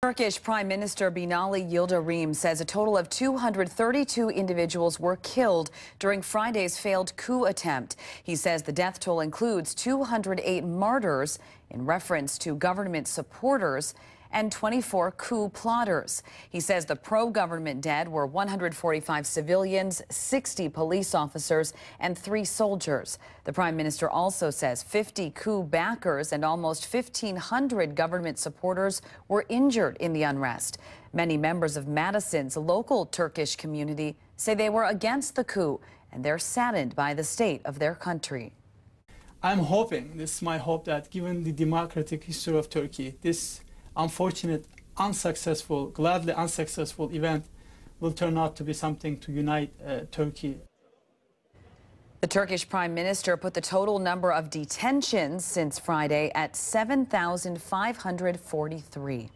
Turkish Prime Minister Binali Yildirim says a total of 232 individuals were killed during Friday's failed coup attempt. He says the death toll includes 208 martyrs in reference to government supporters and 24 coup plotters. He says the pro-government dead were 145 civilians, 60 police officers, and three soldiers. The prime minister also says 50 coup backers and almost 1,500 government supporters were injured in the unrest. Many members of Madison's local Turkish community say they were against the coup and they're saddened by the state of their country. I'm hoping, this is my hope, that given the democratic history of Turkey, this unfortunate, unsuccessful, gladly unsuccessful event will turn out to be something to unite uh, Turkey. The Turkish prime minister put the total number of detentions since Friday at 7,543.